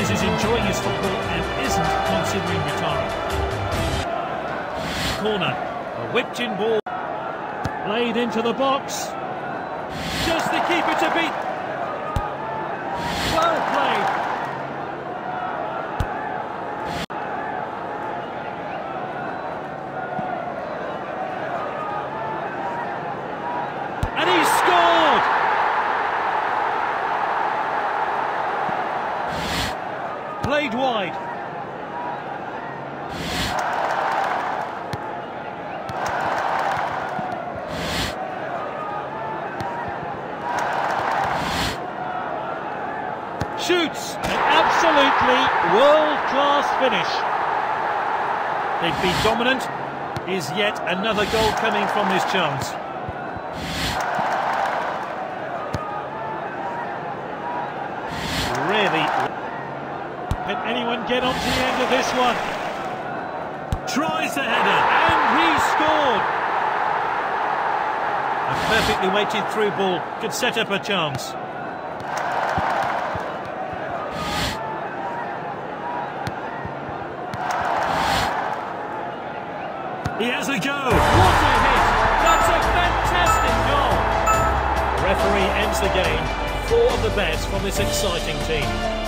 Says he's enjoying his football and isn't considering retiring. Corner. A whipped in ball. Played into the box. Just the keeper to beat. Well played. And he scored! Played wide. Shoots! An absolutely world-class finish. They've been dominant. Is yet another goal coming from this chance. Can anyone get on to the end of this one? Tries the header, and he scored! A perfectly weighted through ball could set up a chance. He has a go. What a hit! That's a fantastic goal. The referee ends the game. Four of the best from this exciting team.